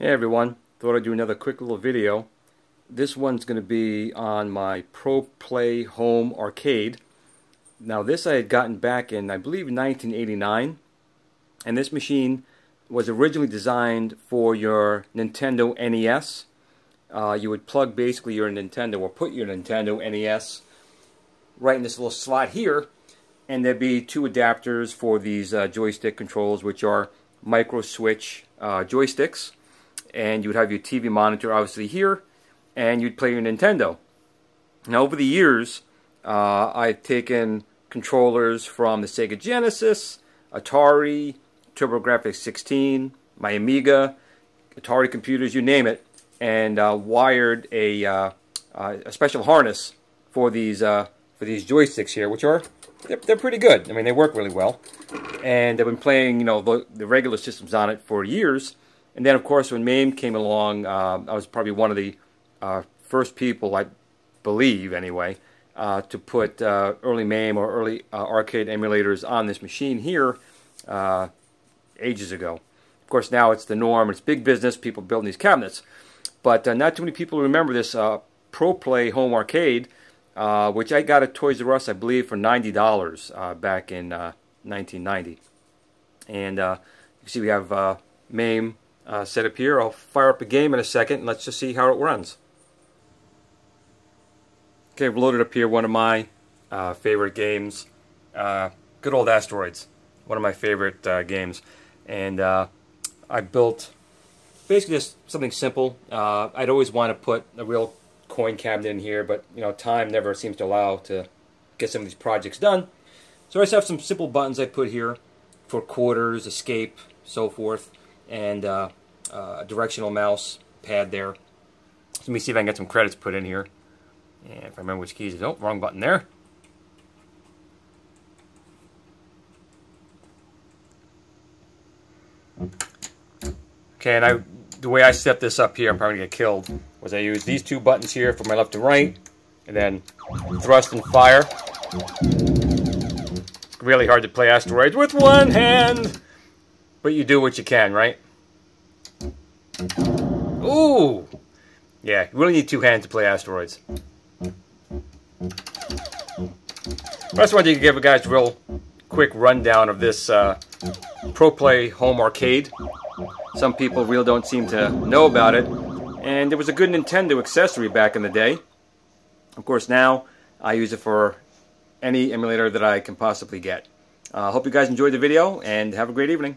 Hey everyone, thought I'd do another quick little video. This one's going to be on my Pro Play Home Arcade. Now this I had gotten back in, I believe, 1989. And this machine was originally designed for your Nintendo NES. Uh, you would plug basically your Nintendo, or put your Nintendo NES right in this little slot here. And there'd be two adapters for these uh, joystick controls, which are micro switch uh, joysticks and you would have your TV monitor obviously here, and you'd play your Nintendo. Now, over the years, uh, I've taken controllers from the Sega Genesis, Atari, TurboGrafx 16, my Amiga, Atari computers, you name it, and uh, wired a, uh, uh a special harness for these uh, for these joysticks here, which are they're, they're, pretty good. I mean, they work really well, and I've been playing you know the, the regular systems on it for years. And then, of course, when MAME came along, uh, I was probably one of the uh, first people, I believe anyway, uh, to put uh, early MAME or early uh, arcade emulators on this machine here uh, ages ago. Of course, now it's the norm. It's big business, people building these cabinets. But not too many people remember this Pro Play home arcade, which I got at Toys R Us, I believe, for $90 back in 1990. And you see we have MAME uh, set up here. I'll fire up a game in a second and let's just see how it runs. Okay, I've loaded up here one of my uh, favorite games. Uh, good old Asteroids. One of my favorite uh, games. And uh, I built basically just something simple. Uh, I'd always want to put a real coin cabinet in here, but you know, time never seems to allow to get some of these projects done. So I just have some simple buttons I put here for quarters, escape, so forth and uh, uh, directional mouse pad there. So let me see if I can get some credits put in here. And if I remember which keys, oh, wrong button there. Okay, and I, the way I set this up here, I'm probably gonna get killed, was I use these two buttons here for my left and right, and then thrust and fire. really hard to play asteroids with one hand. But you do what you can, right? Ooh! Yeah, you really need two hands to play Asteroids. I just wanted to give you guys a real quick rundown of this uh, Pro Play Home Arcade. Some people really don't seem to know about it. And it was a good Nintendo accessory back in the day. Of course, now I use it for any emulator that I can possibly get. I uh, hope you guys enjoyed the video, and have a great evening.